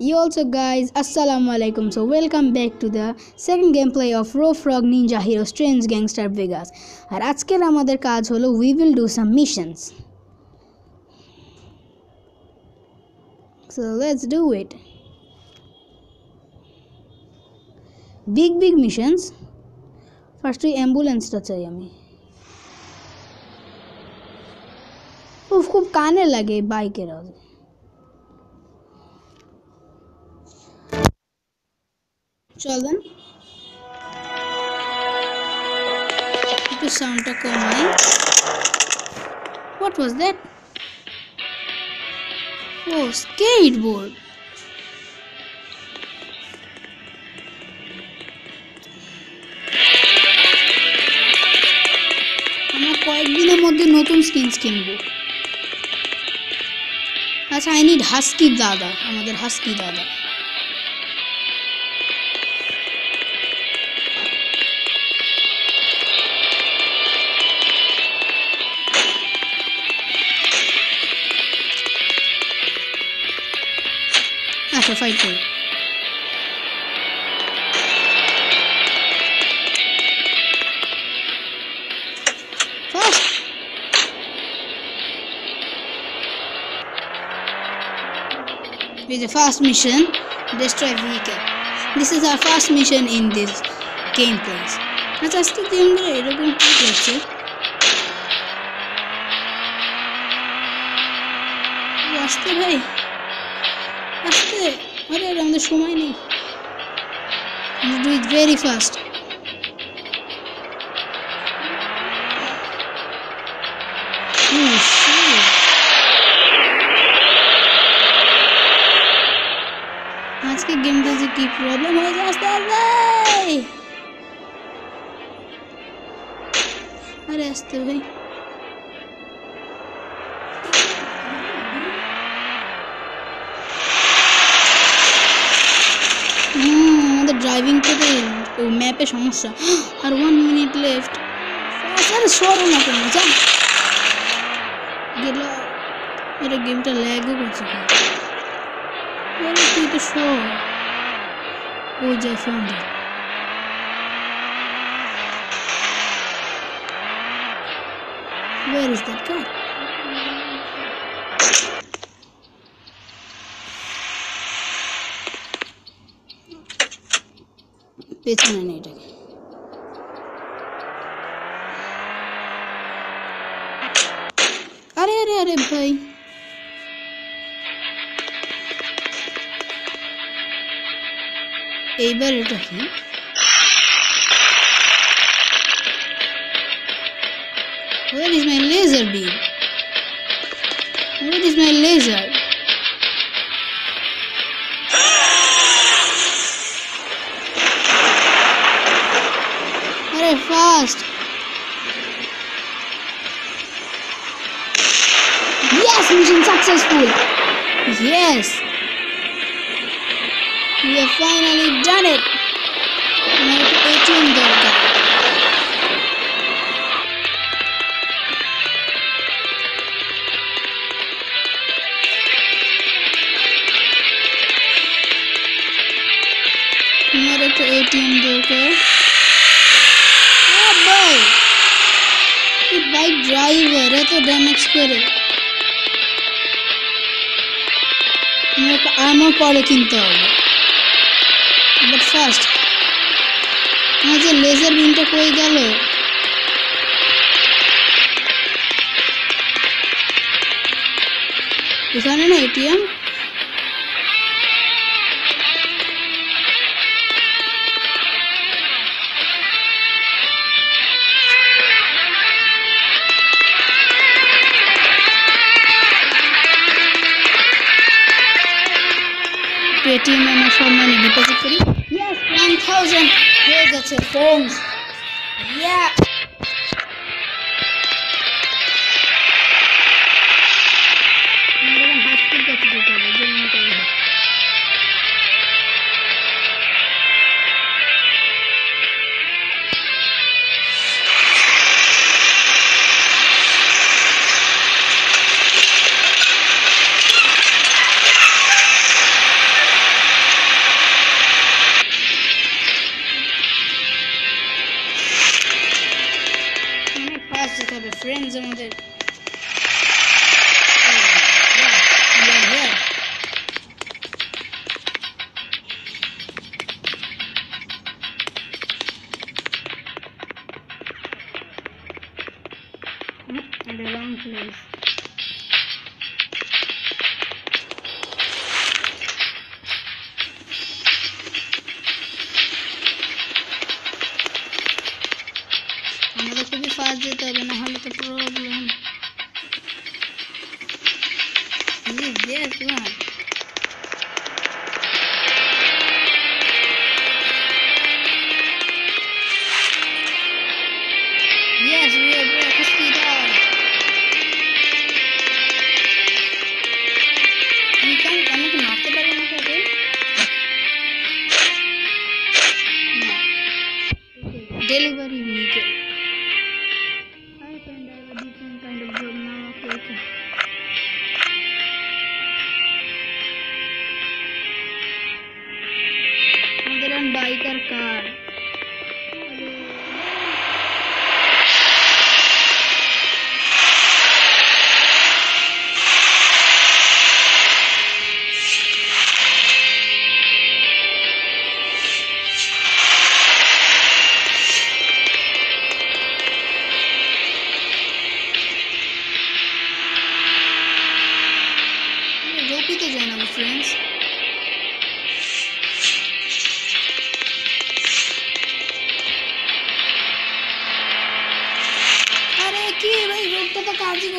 You also guys, Assalamualaikum. So welcome back to the second gameplay of Rope Frog Ninja Hero Strange Gangster Vegas. আর আজকের আমাদের কাজ হলো we will do some missions. So let's do it. Big big missions. First we ambulance টা চাই আমি। উফ খুব কানে লাগে বাইকের চল দেন একটু সাউন্ডটা কমাই। হোয়াট ওয়াজ দ্যাট ও স্কেট বোর্ড আমরা কয়েকদিনের মধ্যে নতুন স্কিনস কিনবো। আচ্ছা আই নিড হাস্কি দাদা আমাদের হাস্কি দাদা আচ্ছা ফাইট করি Fast. With the first mission, destroy vehicle. This is our first mission in this gameplay. আচ্ছা আজকে গেমগুলো এরকম কি করছে আসতে ভাই আসতে? আরে আরে, আমাদের সময় নেই। Do it very fast. আজকে গেমটা যে কি প্রবলেম হয়ে যাচ্ছে আরে আরে আসতে ভাই। ড্রাইভিং থেকে ম্যাপে সমস্যা। আর ওয়ান মিনিট লেফট আরে সরো না কোনো যা। গেল। এটা গেমটা ল্যাগও করছে তুই তো সর। ওই যাই ফোন দে। Where is that? পেছনে নেই এটাকে আরে আরে আরে ভাই এইবার এটা কি Where is my laser beam? Where is my laser? next. Yes, mission successful. Yes. We have finally done it. Make 18 there. made it to 18 there. এত ড্যামেজ করে। আর্মার পরে কিনতে হবে। বাট ফার্স্ট আমার যে লেজার বিনটা কই গেল, এখানে না ATM পেটিএম আমার সম্মানে ডিপোজিট করি ইয়েস ওয়ান থাউজেন্ড হয়ে গেছে ফোনস ইয়া যাবে ফ্রেন্ডস আমাদের We are here. Hmm, the wrong place. আমাদের খুবই ফাস্ট যেতে হবে the broom.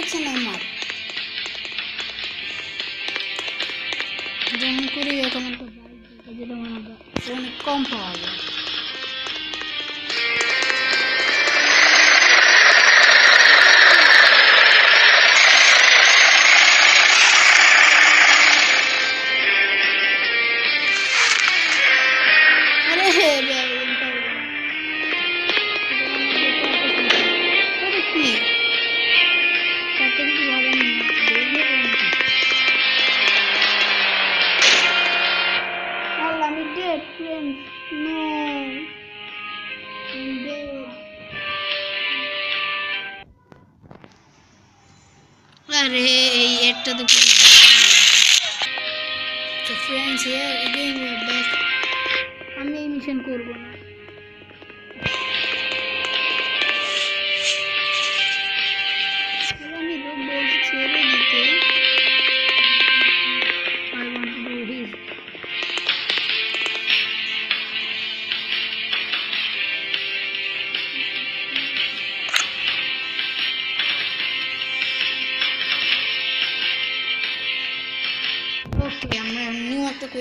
hace Neymar. যেমন করি এখন তো বাইক যেটা অনেক কম পাওয়া যায় after the game. So friends, here again we are back. I'm mission core बोला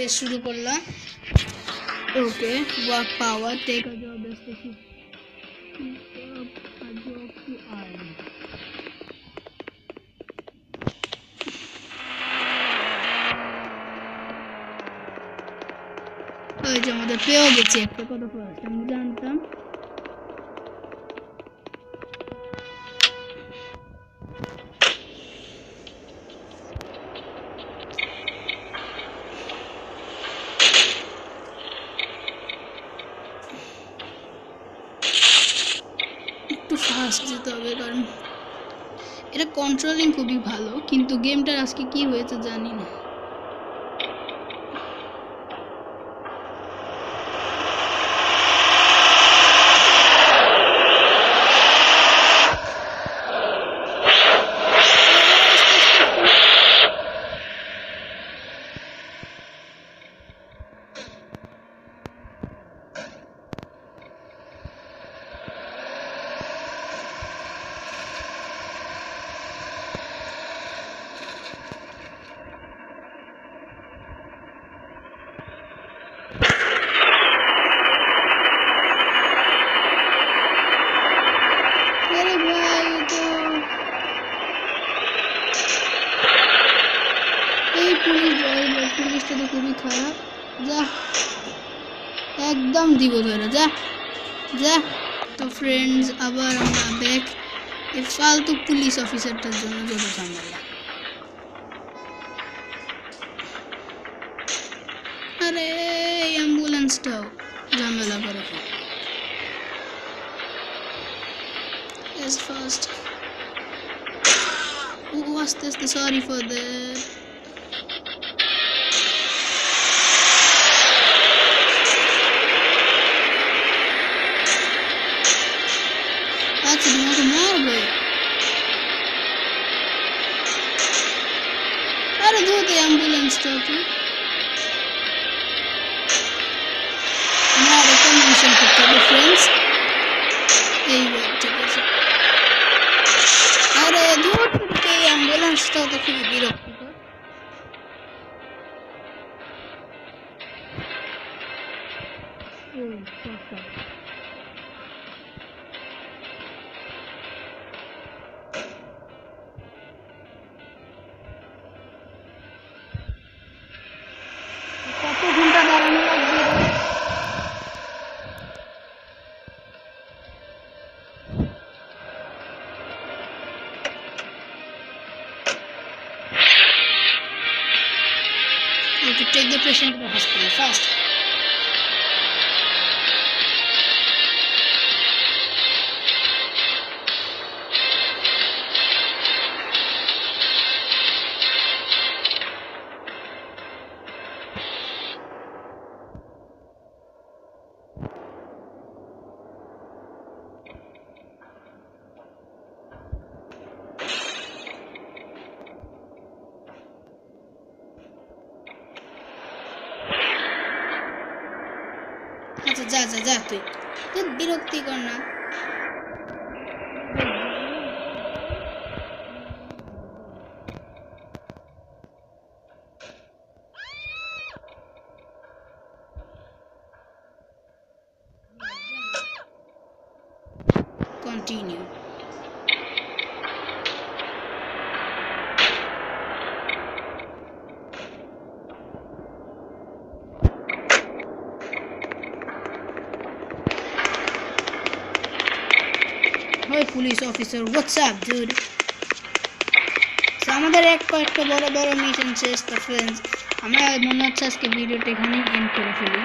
শুরু করলাম। Okay work power take a job আমাদের পেয়েও গেছে একটা কথা ফাস্ট যেতে হবে, কারণ এটা কন্ট্রোলিং খুবই ভালো, কিন্তু গেমটার আজকে কি হয়েছে জানি না। খারাপ যা একদম দিব ধরে যা যা তো ফ্রেন্ডস আবার আমরা ব্যাক এই ফালতু পুলিশ অফিসারটার জন্য যত ঝামেলা আরে এই অ্যাম্বুলেন্সটাও ঝামেলা করে খুব Yes, first. আস্তে আস্তে sorry for the Yes, yes, to take the patient to the hospital fast. যা যা যা তুই তুই বিরক্তি কর না Continue. Hi officer WhatsApp? So, আমাদের এক কয়েকটা বড় বড় মিশন শেষ তো ফ্রেন্ডস আমরা মনে হচ্ছে আজকে ভিডিওটা এখানেই এন্ড করে ফেলি।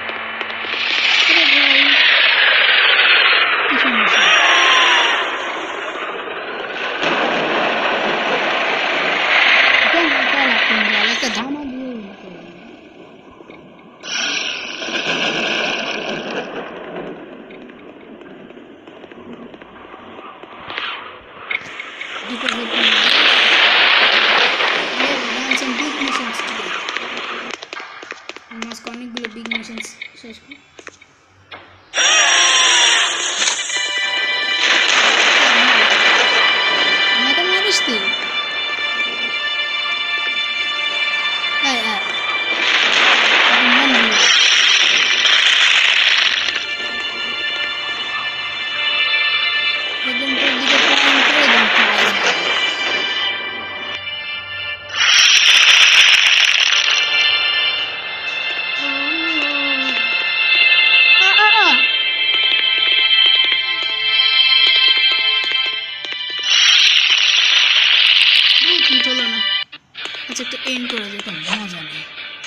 円くらい。出たもんなじゃね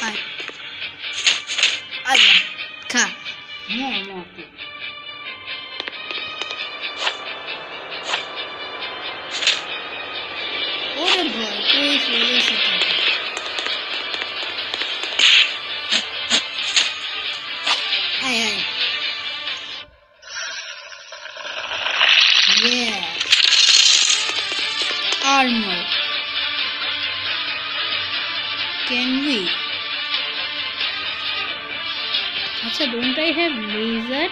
はい。あい。やかもうもうオレはい。はい。আচ্ছা don't I have laser?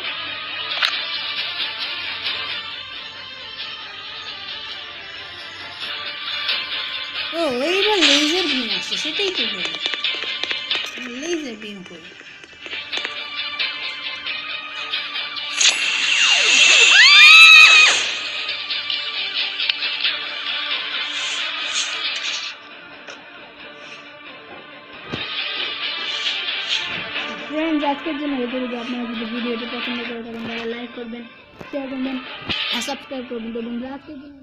ও এইবার লেজার বিম আছে সেটাই তো বলি লেজার বিম করি ফ্রেন্ডস আজকের জন্য এদের যদি আপনারা যদি ভিডিওটি পছন্দ করে থাকেন তাহলে লাইক করবেন শেয়ার করবেন আর সাবস্ক্রাইব করবেন তো বন্ধুরা আজকের জন্য